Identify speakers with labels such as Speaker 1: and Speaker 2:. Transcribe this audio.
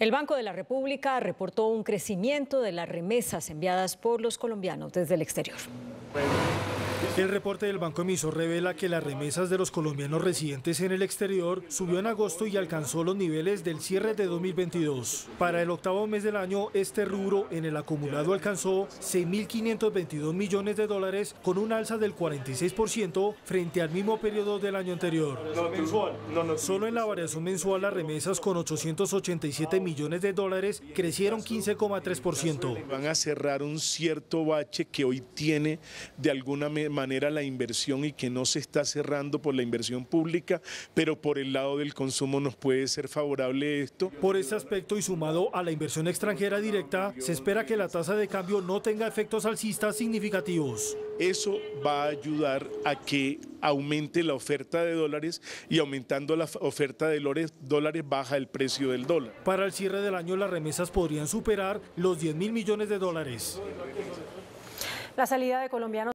Speaker 1: El Banco de la República reportó un crecimiento de las remesas enviadas por los colombianos desde el exterior.
Speaker 2: El reporte del Banco Emisor revela que las remesas de los colombianos residentes en el exterior subió en agosto y alcanzó los niveles del cierre de 2022. Para el octavo mes del año, este rubro en el acumulado alcanzó 6.522 millones de dólares con un alza del 46% frente al mismo periodo del año anterior. Solo en la variación mensual las remesas con 887 millones de dólares crecieron 15,3%.
Speaker 3: Van a cerrar un cierto bache que hoy tiene de alguna manera manera la inversión y que no se está cerrando por la inversión pública, pero por el lado del consumo nos puede ser favorable esto.
Speaker 2: Por este aspecto y sumado a la inversión extranjera directa, se espera que la tasa de cambio no tenga efectos alcistas significativos.
Speaker 3: Eso va a ayudar a que aumente la oferta de dólares y aumentando la oferta de dólares baja el precio del dólar.
Speaker 2: Para el cierre del año las remesas podrían superar los 10 mil millones de dólares.
Speaker 1: La salida de colombianos